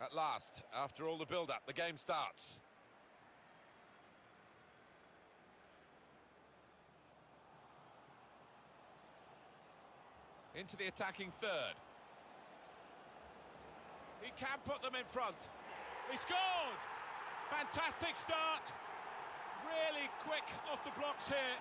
At last, after all the build-up, the game starts. Into the attacking third. He can put them in front. He scored! Fantastic start. Really quick off the blocks here.